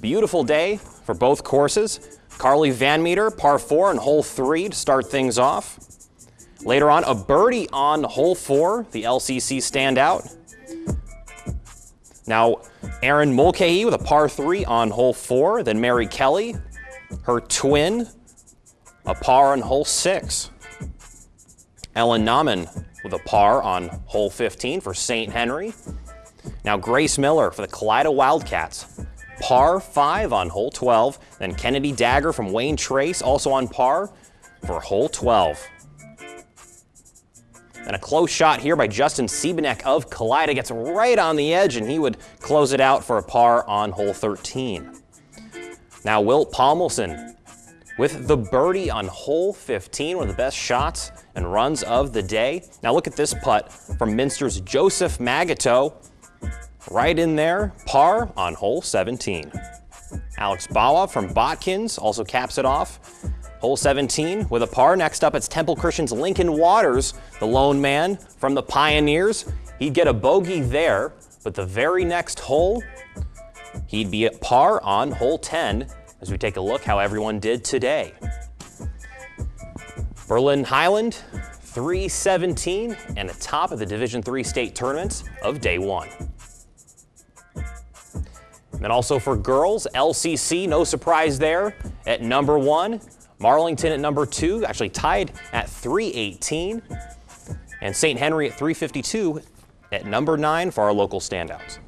Beautiful day for both courses. Carly Van Meter, par four and hole three to start things off. Later on, a birdie on hole four, the LCC standout. Now, Aaron Mulcahy with a par three on hole four. Then Mary Kelly, her twin, a par on hole six. Ellen Nauman with a par on hole 15 for St. Henry. Now, Grace Miller for the Kalida Wildcats, par five on hole 12. Then Kennedy Dagger from Wayne Trace also on par for hole 12. And a close shot here by Justin Siebeneck of Kalida gets right on the edge, and he would close it out for a par on hole 13. Now, Wilt Palmelson with the birdie on hole 15, one of the best shots and runs of the day. Now, look at this putt from Minster's Joseph Magato. Right in there, par on hole 17. Alex Bawa from Botkins also caps it off. Hole 17 with a par. Next up, it's Temple Christian's Lincoln Waters, the lone man from the Pioneers. He'd get a bogey there, but the very next hole, he'd be at par on hole 10 as we take a look how everyone did today. Berlin Hiland, 317 and the top of the Division 3 state tournaments of day one. And also for girls, LCC, no surprise there at number one. Marlington at number two, actually tied at 318. And St. Henry at 352 at number nine for our local standouts.